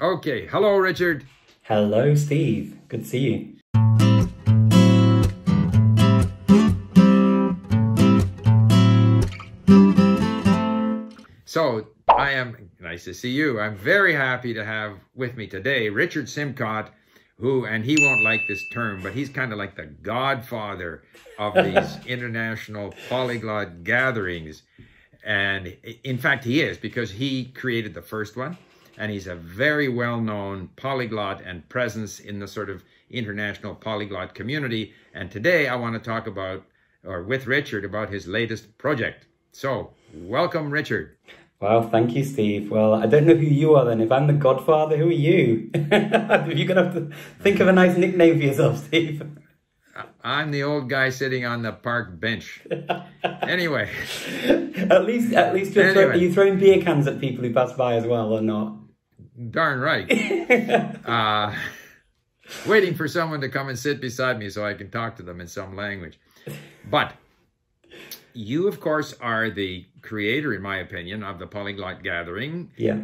Okay. Hello, Richard. Hello, Steve. Good to see you. So I am nice to see you. I'm very happy to have with me today Richard Simcott, who, and he won't like this term, but he's kind of like the godfather of these international polyglot gatherings. And in fact, he is because he created the first one and he's a very well-known polyglot and presence in the sort of international polyglot community. And today I want to talk about, or with Richard, about his latest project. So welcome, Richard. Well, thank you, Steve. Well, I don't know who you are then. If I'm the godfather, who are you? You're going to have to think of a nice nickname for yourself, Steve. I'm the old guy sitting on the park bench. anyway. At least, at least you're anyway. throw, are you throwing beer cans at people who pass by as well, or not? Darn right. uh, waiting for someone to come and sit beside me so I can talk to them in some language. But you, of course, are the creator, in my opinion, of the Polyglot Gathering. Yeah.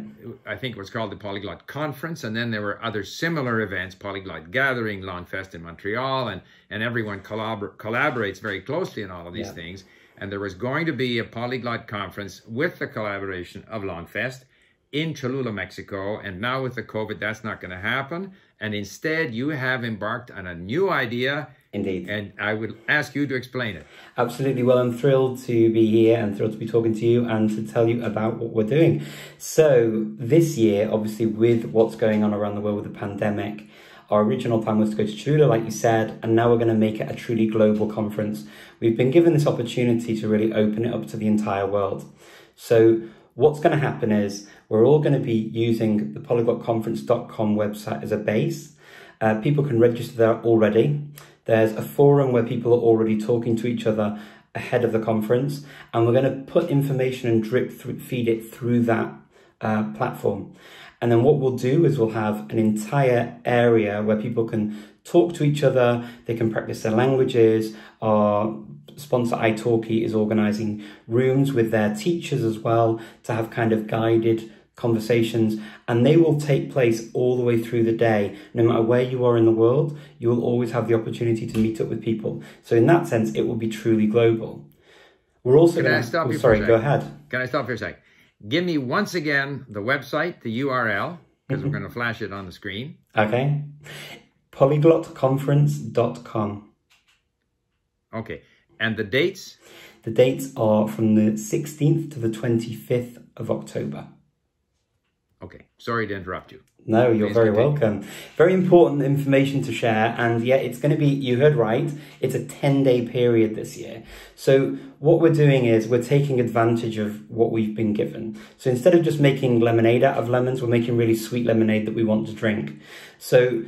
I think it was called the Polyglot Conference, and then there were other similar events, Polyglot Gathering, Langfest in Montreal, and, and everyone collabor collaborates very closely in all of these yeah. things. And there was going to be a Polyglot Conference with the collaboration of Langfest in Cholula, Mexico. And now with the COVID, that's not going to happen. And instead, you have embarked on a new idea. Indeed. And I would ask you to explain it. Absolutely. Well, I'm thrilled to be here and thrilled to be talking to you and to tell you about what we're doing. So, this year, obviously, with what's going on around the world with the pandemic, our original plan was to go to Cholula, like you said, and now we're going to make it a truly global conference. We've been given this opportunity to really open it up to the entire world. So, what's going to happen is we're all going to be using the polyglotconference.com website as a base. Uh, people can register there already. There's a forum where people are already talking to each other ahead of the conference, and we're going to put information and drip through, feed it through that uh, platform. And then what we'll do is we'll have an entire area where people can talk to each other, they can practice their languages. Our sponsor italki is organizing rooms with their teachers as well to have kind of guided conversations and they will take place all the way through the day. No matter where you are in the world you will always have the opportunity to meet up with people. So in that sense it will be truly global. We're also can gonna, I stop oh, you sorry go ahead. Can I stop for a sec? Give me once again the website the URL because we're mm-hmm. going to flash it on the screen. Okay polyglotconference.com okay and the dates the dates are from the 16th to the 25th of October Okay, sorry to interrupt you. No, you're Please very continue. welcome. Very important information to share. And yeah, it's going to be, you heard right, it's a 10 day period this year. So what we're doing is we're taking advantage of what we've been given. So instead of just making lemonade out of lemons, we're making really sweet lemonade that we want to drink. So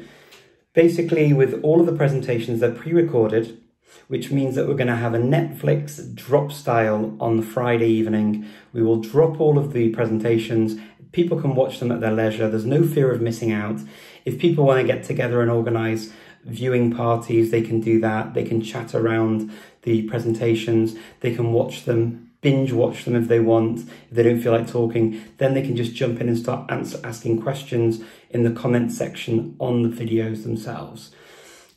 basically with all of the presentations, they're pre-recorded which means that we're going to have a Netflix drop style on the Friday evening. We will drop all of the presentations People can watch them at their leisure. There's no fear of missing out. If people want to get together and organize viewing parties, they can do that. They can chat around the presentations. They can watch them, binge watch them if they want. If they don't feel like talking, then they can just jump in and start answer, asking questions in the comment section on the videos themselves.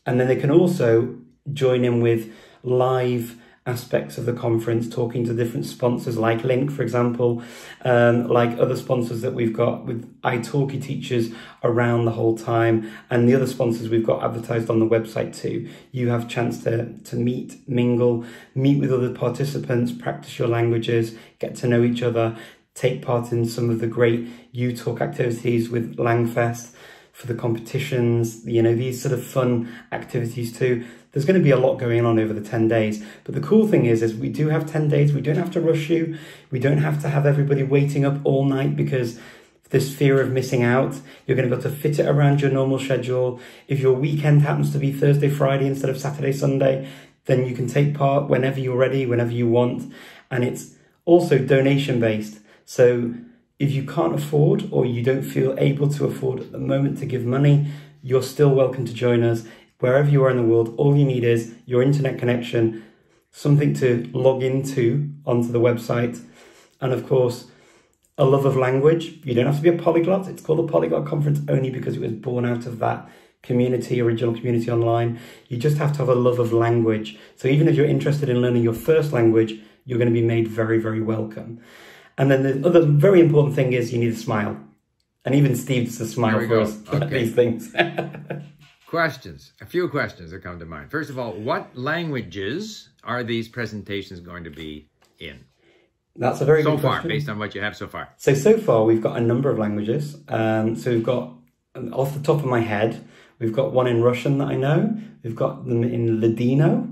And then they can also join in with live aspects of the conference, talking to different sponsors like LingQ, for example, um, like other sponsors that we've got with italki teachers around the whole time, and the other sponsors we've got advertised on the website too. You have chance to, to meet, mingle, meet with other participants, practice your languages, get to know each other, take part in some of the great uTalk activities with Langfest for the competitions, you know, these sort of fun activities too. There's going to be a lot going on over the 10 days. But the cool thing is, is we do have 10 days. We don't have to rush you. We don't have to have everybody waiting up all night because this fear of missing out. You're going to be able to fit it around your normal schedule. If your weekend happens to be Thursday, Friday instead of Saturday, Sunday, then you can take part whenever you're ready, whenever you want. And it's also donation based. So if you can't afford or you don't feel able to afford at the moment to give money, you're still welcome to join us. Wherever you are in the world, all you need is your internet connection, something to log into onto the website, and of course, a love of language. You don't have to be a polyglot. It's called the polyglot conference only because it was born out of that community, original community online. You just have to have a love of language. So even if you're interested in learning your first language, you're going to be made very, very welcome. And then the other very important thing is you need a smile. And even Steve's a smile for go. us okay. these things. questions. A few questions that come to mind. First of all, what languages are these presentations going to be in? That's a very so far, question. based on what you have so far. So so far we've got a number of languages. Um, so we've got off the top of my head, we've got one in Russian that I know. We've got them in Ladino,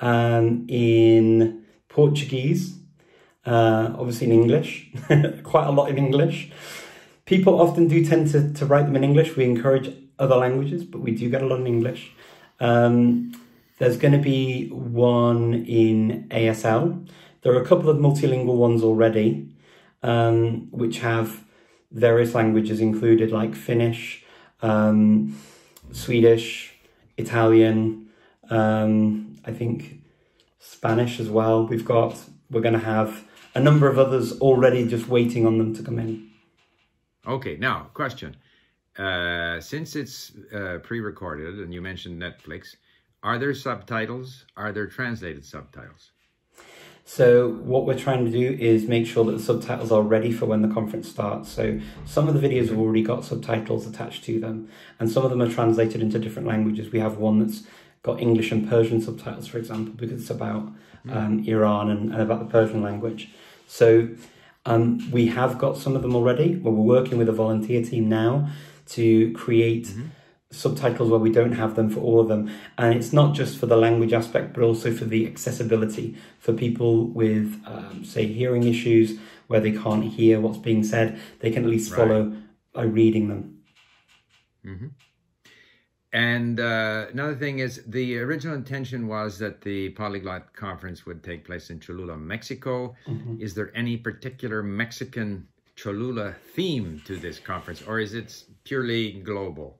um, in Portuguese, uh, obviously in English, quite a lot in English. People often do tend to, to write them in English. We encourage other languages, but we do get a lot in English. Um, there's going to be one in ASL. There are a couple of multilingual ones already, um, which have various languages included, like Finnish, um, Swedish, Italian, um, I think Spanish as well. We've got, we're going to have a number of others already just waiting on them to come in. Okay, now, question. Uh, since it's uh, pre-recorded and you mentioned Netflix, are there subtitles? Are there translated subtitles? So what we're trying to do is make sure that the subtitles are ready for when the conference starts. So some of the videos have already got subtitles attached to them, and some of them are translated into different languages. We have one that's got English and Persian subtitles, for example, because it's about um, Iran and, and, about the Persian language. So um, we have got some of them already. Well, we're working with a volunteer team now to create mm-hmm. subtitles where we don't have them for all of them. And it's not just for the language aspect, but also for the accessibility for people with, um, say, hearing issues where they can't hear what's being said. They can at least right. follow by reading them. Mm-hmm. And uh, another thing is the original intention was that the Polyglot Conference would take place in Cholula, Mexico. Mm-hmm. Is there any particular Mexican Cholula theme to this conference, or is it purely global?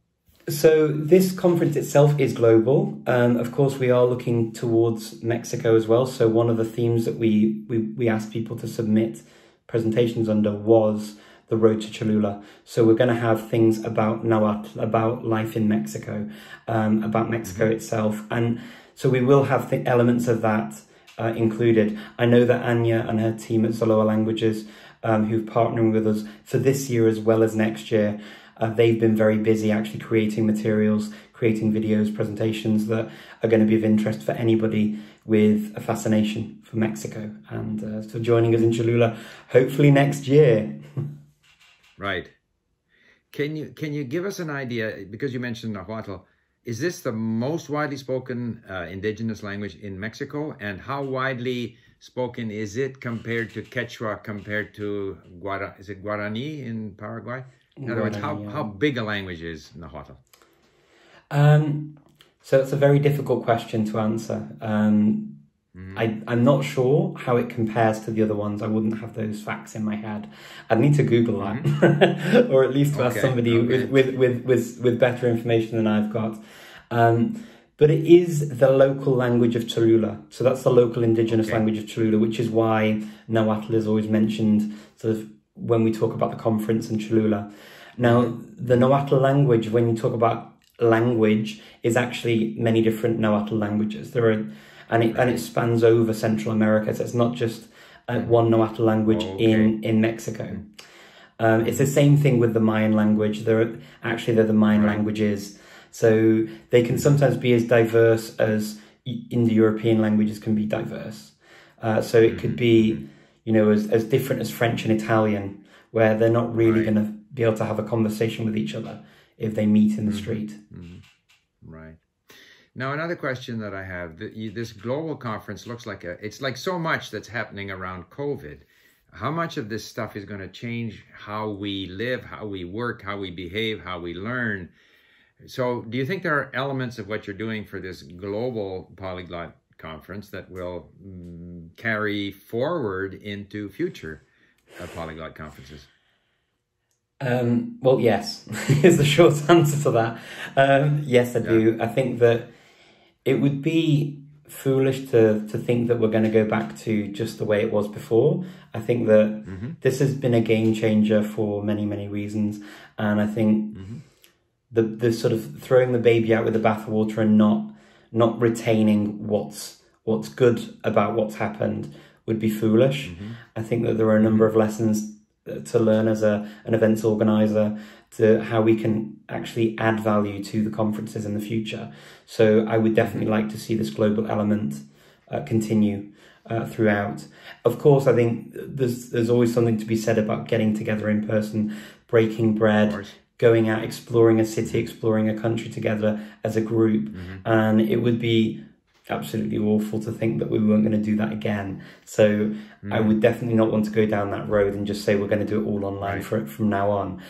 So this conference itself is global. Um, of course, we are looking towards Mexico as well. So one of the themes that we, we, we asked people to submit presentations under was the road to Cholula. So we're going to have things about Nahuatl, about life in Mexico, um, about Mexico mm-hmm. itself. And so we will have the elements of that uh, included. I know that Anya and her team at Zaloa Languages, um, who've partnering with us for this year as well as next year, uh, they've been very busy actually creating materials, creating videos, presentations that are going to be of interest for anybody with a fascination for Mexico. And uh, so joining us in Cholula, hopefully next year. right. Can you can you give us an idea because you mentioned Nahuatl? Is this the most widely spoken uh, indigenous language in Mexico, and how widely spoken is it compared to Quechua, compared to Guara? Is it Guarani in Paraguay? In other words, how, yeah. how big a language is Nahuatl? Um, so it's a very difficult question to answer. Um. I, I'm not sure how it compares to the other ones. I wouldn't have those facts in my head. I'd need to Google that, mm. or at least to okay. ask somebody okay. with, with, with, with, with better information than I've got. Um, but it is the local language of Cholula. So that's the local indigenous okay. language of Cholula, which is why Nahuatl is always mentioned sort of when we talk about the conference in Cholula. Now, the Nahuatl language, when you talk about language, is actually many different Nahuatl languages. There are, and it and it spans over Central America. So it's not just uh, one Nahuatl language oh, okay. in in Mexico. Um, it's the same thing with the Mayan language. There are actually they're the Mayan right. languages, so they can sometimes be as diverse as Indo-European languages can be diverse. Uh, so it could be, mm-hmm. you know, as as different as French and Italian, where they're not really right. going to be able to have a conversation with each other if they meet in the mm-hmm. street. Mm-hmm. Right. Now, another question that I have: this global conference looks like a, it's like so much that's happening around COVID. How much of this stuff is going to change how we live, how we work, how we behave, how we learn? So, do you think there are elements of what you're doing for this global polyglot conference that will mm, carry forward into future uh, polyglot conferences? Um, well, yes, is the short answer to that. Um, yes, I do. I think that it would be foolish to, to think that we're going to go back to just the way it was before. I think that mm-hmm. this has been a game changer for many, many reasons. And I think mm-hmm. the, the sort of throwing the baby out with the bathwater and not, not retaining what's, what's good about what's happened would be foolish. Mm-hmm. I think that there are a number of lessons to learn as a, an events organizer to how we can actually add value to the conferences in the future. So I would definitely like to see this global element uh, continue uh, throughout. Of course, I think there's there's always something to be said about getting together in person, breaking bread, going out, exploring a city, exploring a country together as a group, mm-hmm. and it would be absolutely awful to think that we weren't going to do that again. So mm. I would definitely not want to go down that road and just say we're going to do it all online right. for, from now on.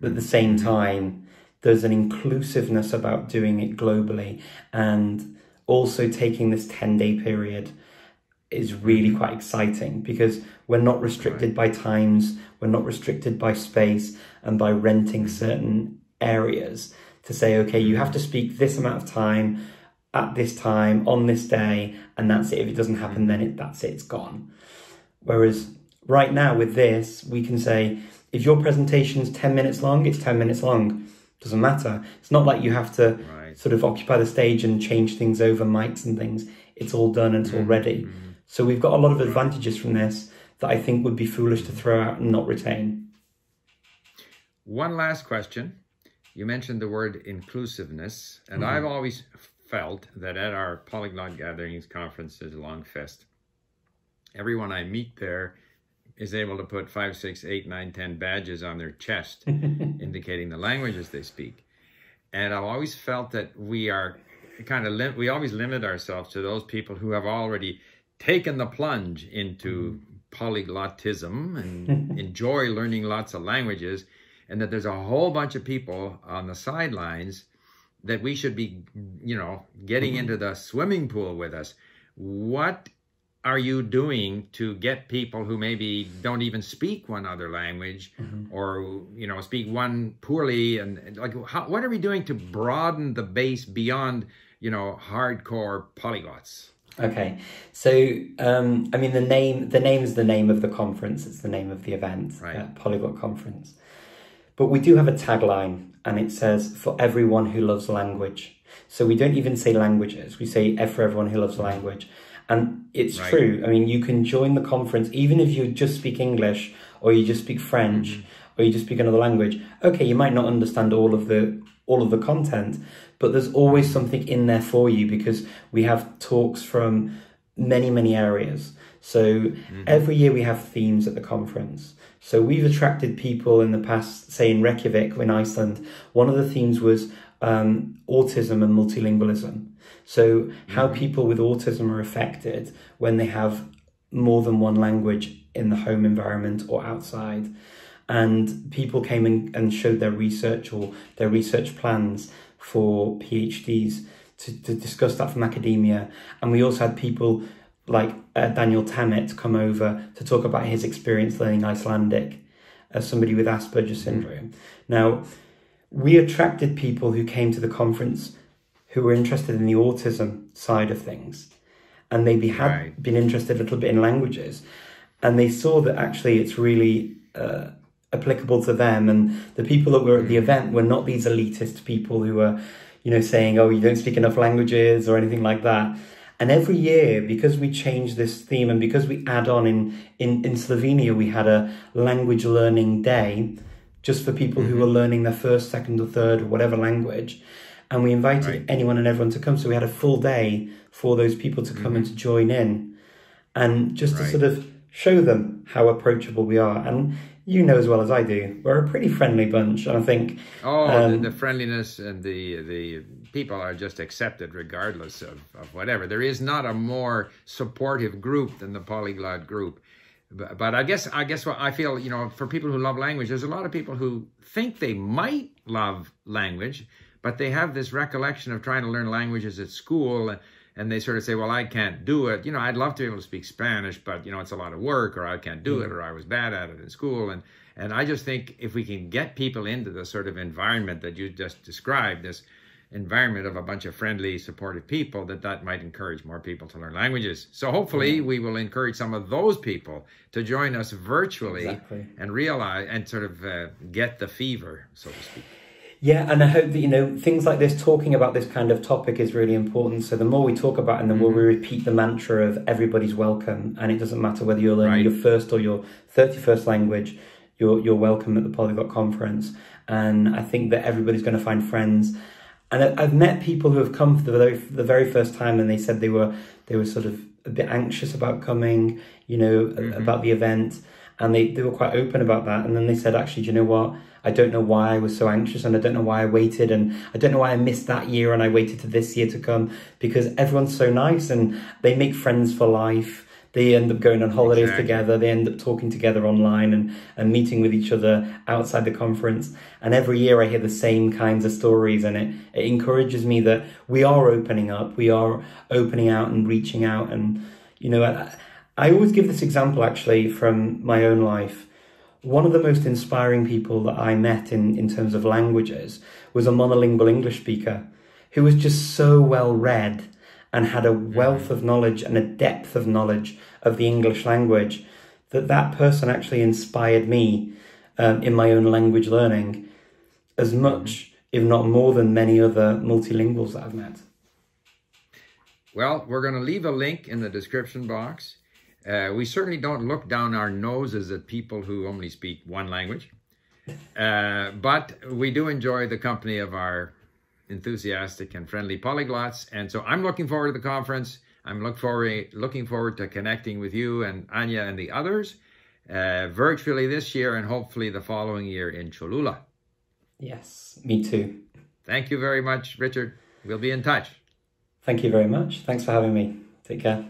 But at the same mm-hmm. time, there's an inclusiveness about doing it globally and also taking this 10 day period is really mm-hmm. quite exciting because we're not restricted right. by times, we're not restricted by space and by renting mm-hmm. certain areas to say, okay, you have to speak this amount of time at this time on this day, and that's it. If it doesn't happen, then it, that's it, it's gone. Whereas right now with this, we can say, if your presentation is 10 minutes long, it's 10 minutes long doesn't matter. It's not like you have to right. sort of occupy the stage and change things over mics and things. It's all done and it's mm-hmm. all ready. Mm-hmm. So we've got a lot of advantages from this that I think would be foolish to throw out and not retain. One last question. You mentioned the word inclusiveness, and mm-hmm. I've always felt that at our polyglot gatherings, conferences, Langfest, everyone I meet there is able to put five, six, eight, nine, ten badges on their chest, indicating the languages they speak. And I've always felt that we are kind of we always limit ourselves to those people who have already taken the plunge into mm-hmm. polyglotism and enjoy learning lots of languages, and that there's a whole bunch of people on the sidelines that we should be, you know, getting mm-hmm. into the swimming pool with us. What are you doing to get people who maybe don't even speak one other language mm-hmm. or you know speak one poorly and like how, what are we doing to broaden the base beyond you know hardcore polyglots okay so um i mean the name the name is the name of the conference it's the name of the event right. Uh, polyglot conference but we do have a tagline and it says for everyone who loves language so we don't even say languages we say for everyone who loves language and it's right. true. I mean, you can join the conference even if you just speak English or you just speak French mm-hmm. or you just speak another language. Okay, you might not understand all of the all of the content, but there's always something in there for you because we have talks from many many areas. So mm-hmm. every year we have themes at the conference. So we've attracted people in the past, say in Reykjavik in Iceland. One of the themes was um, autism and multilingualism. So, how mm-hmm. people with autism are affected when they have more than one language in the home environment or outside. And people came in and showed their research or their research plans for PhDs to, to discuss that from academia. And we also had people like uh, Daniel Tammet come over to talk about his experience learning Icelandic as somebody with Asperger's mm-hmm. syndrome. Now, we attracted people who came to the conference who were interested in the autism side of things and maybe had right. been interested a little bit in languages and they saw that actually it's really uh, applicable to them and the people that were at the event were not these elitist people who were you know saying oh you don't speak enough languages or anything like that and every year because we change this theme and because we add on in in, in slovenia we had a language learning day just for people mm-hmm. who were learning their first second or third or whatever language and we invited right. anyone and everyone to come. So we had a full day for those people to come mm-hmm. and to join in, and just right. to sort of show them how approachable we are. And you know as well as I do, we're a pretty friendly bunch. And I think oh, um, the, the, friendliness and the the people are just accepted regardless of, of whatever. There is not a more supportive group than the polyglot group. But, but I guess I guess what I feel, you know, for people who love language, there's a lot of people who think they might love language, but they have this recollection of trying to learn languages at school and they sort of say, well, I can't do it. You know, I'd love to be able to speak Spanish, but, you know, it's a lot of work or I can't do it mm. or I was bad at it in school. And, and I just think if we can get people into the sort of environment that you just described, this environment of a bunch of friendly, supportive people, that that might encourage more people to learn languages. So hopefully, we will encourage some of those people to join us virtually Exactly. and realize and sort of uh, get the fever, so to speak. Yeah, and I hope that you know things like this, talking about this kind of topic is really important. So the more we talk about, it and the more we mm-hmm. repeat the mantra of everybody's welcome, and it doesn't matter whether you're learning Right. your first or your thirty-first language, you're you're welcome at the Polyglot conference. And I think that everybody's going to find friends. And I've met people who have come for the very the very first time, and they said they were they were sort of a bit anxious about coming, you know, mm-hmm. about the event, and they they were quite open about that. And then they said, actually, do you know what? I don't know why I was so anxious, and I don't know why I waited, and I don't know why I missed that year, and I waited to this year to come because everyone's so nice, and they make friends for life. They end up going on holidays Exactly. together. They end up talking together online and, and meeting with each other outside the conference. And every year I hear the same kinds of stories, and it, it encourages me that we are opening up, we are opening out and reaching out. And, you know, I, I always give this example actually from my own life. One of the most inspiring people that I met in, in terms of languages was a monolingual English speaker who was just so well read and had a wealth of knowledge and a depth of knowledge of the English language that that person actually inspired me um, in my own language learning as much, if not more, than many other multilinguals that I've met. Well, we're going to leave a link in the description box. Uh, we certainly don't look down our noses at people who only speak one language. Uh, but we do enjoy the company of our enthusiastic and friendly polyglots. And so I'm looking forward to the conference. I'm look forward, looking forward to connecting with you and Anya and the others uh, virtually this year and hopefully the following year in Cholula. Yes, me too. Thank you very much, Richard. We'll be in touch. Thank you very much. Thanks for having me. Take care.